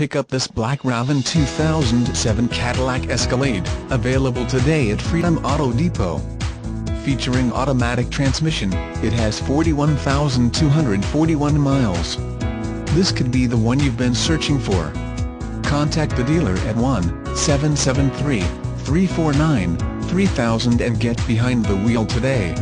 pick up this black Raven 2007 Cadillac Escalade, available today at Freedom Auto Depot. Featuring automatic transmission, it has 41,241 miles. This could be the one you've been searching for. Contact the dealer at 1-773-349-3000 and get behind the wheel today.